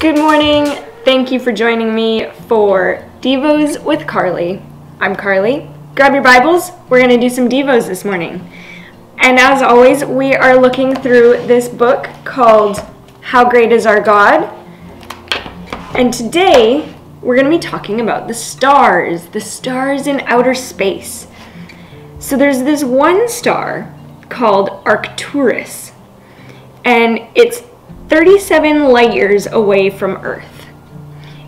Good morning. Thank you for joining me for Devos with Carly. I'm Carly. Grab your Bibles. We're going to do some Devos this morning. And as always, we are looking through this book called How Great is Our God? And today, we're going to be talking about the stars, the stars in outer space. So there's this one star called Arcturus, and it's 37 light years away from Earth.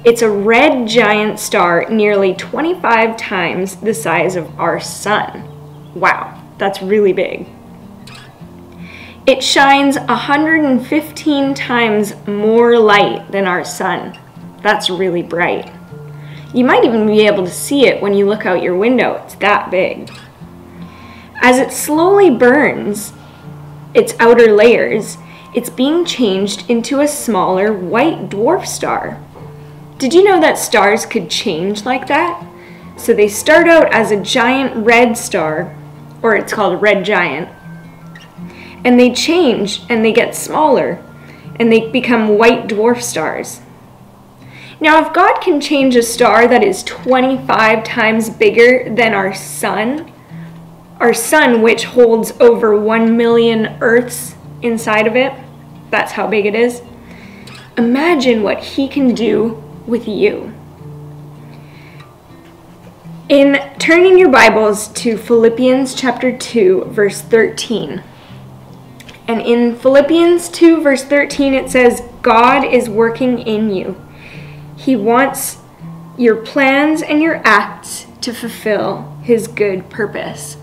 It's a red giant star nearly 25 times the size of our sun. Wow, that's really big. It shines 115 times more light than our sun. That's really bright. You might even be able to see it when you look out your window. It's that big. As it slowly burns its outer layers, it's being changed into a smaller white dwarf star. Did you know that stars could change like that? So they start out as a giant red star, or it's called a red giant, and they change and they get smaller and they become white dwarf stars. Now, if God can change a star that is 25 times bigger than our sun, our sun, which holds over 1 million Earths inside of it, that's how big it is. Imagine what he can do with you. In turning your Bibles to Philippians chapter 2, verse 13. And in Philippians 2, verse 13, it says, God is working in you. He wants your plans and your acts to fulfill his good purpose.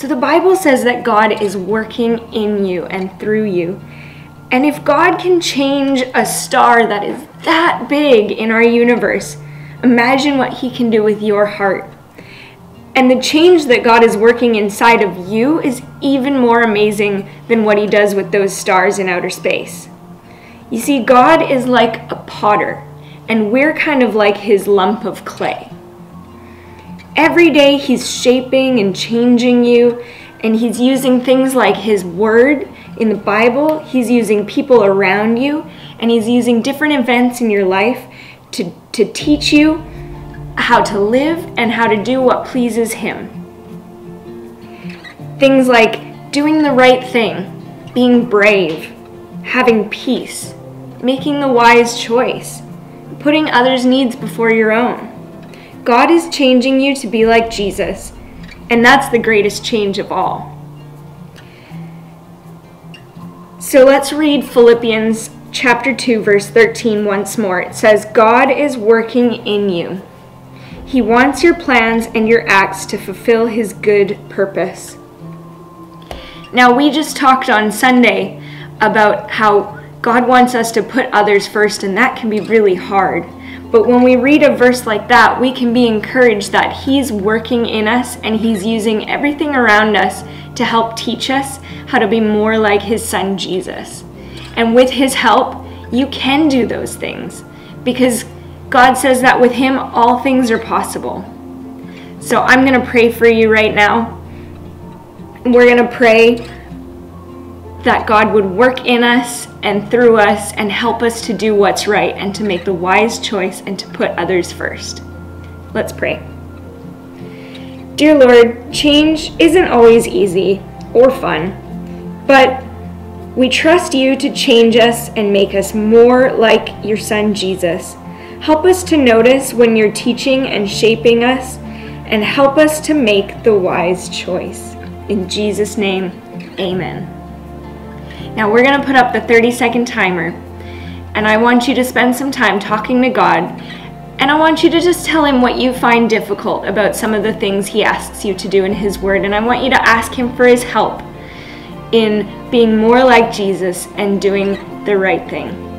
So the Bible says that God is working in you and through you. And if God can change a star that is that big in our universe, imagine what He can do with your heart. And the change that God is working inside of you is even more amazing than what He does with those stars in outer space. You see, God is like a potter, and we're kind of like His lump of clay. Every day He's shaping and changing you, and He's using things like His Word in the Bible, He's using people around you and He's using different events in your life to, to teach you how to live and how to do what pleases Him. Things like doing the right thing, being brave, having peace, making the wise choice, putting others' needs before your own. God is changing you to be like Jesus, and that's the greatest change of all. So let's read Philippians chapter 2 verse 13 once more. It says God is working in you. He wants your plans and your acts to fulfill his good purpose. Now we just talked on Sunday about how God wants us to put others first and that can be really hard. But when we read a verse like that, we can be encouraged that He's working in us and He's using everything around us to help teach us how to be more like his son Jesus. And with his help, you can do those things because God says that with him, all things are possible. So I'm going to pray for you right now. We're going to pray that God would work in us and through us and help us to do what's right and to make the wise choice and to put others first. Let's pray. Dear Lord, change isn't always easy or fun, but we trust you to change us and make us more like your Son Jesus. Help us to notice when you're teaching and shaping us, and help us to make the wise choice. In Jesus' name, amen. Now we're going to put up the 30 second timer, and I want you to spend some time talking to God and I want you to just tell him what you find difficult about some of the things he asks you to do in his word. And I want you to ask him for his help in being more like Jesus and doing the right thing.